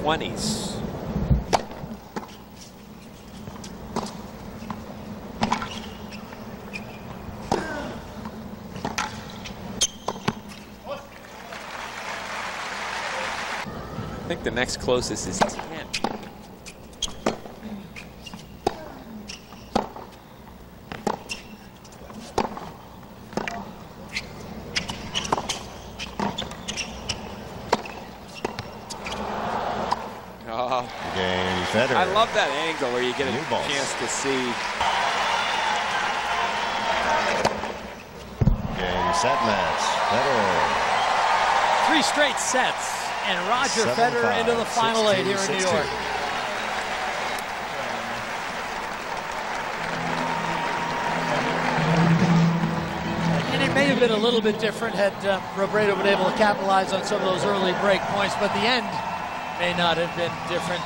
20s. I think the next closest is 10. Game Federer. I love that angle where you get a New balls. chance to see. Game set match. Federer. Three straight sets, and Roger Seven, Federer five, into the final eight here in New. York. And it may have been a little bit different had uh, Robredo been able to capitalize on some of those early break points, but the end may not have been different.